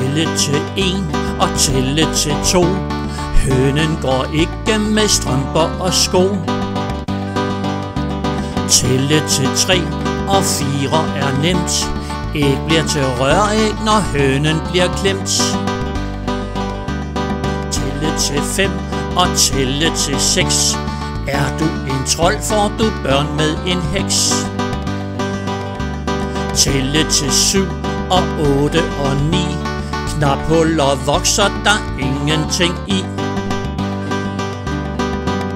Tælle til en og tælle til to. Hønen går ikke med strømper og sko. Tælle til tre og fire er nemt. Æg bliver til røræg, når hønen bliver klemt. Tælle til fem og tælle til seks. Er du en trold, får du børn med en heks. Tælle til syv og otte og ni. Knaphuller vokser der ingenting i.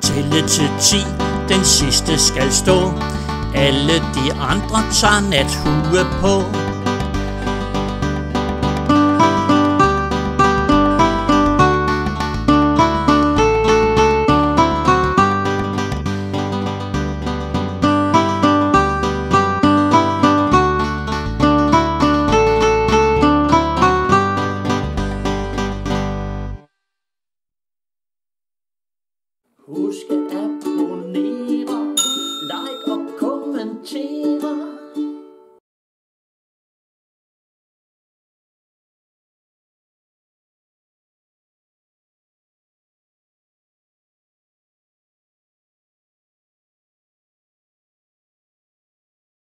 Tælle til ti, den sidste skal stå. Alle de andre tager nathue på Huske app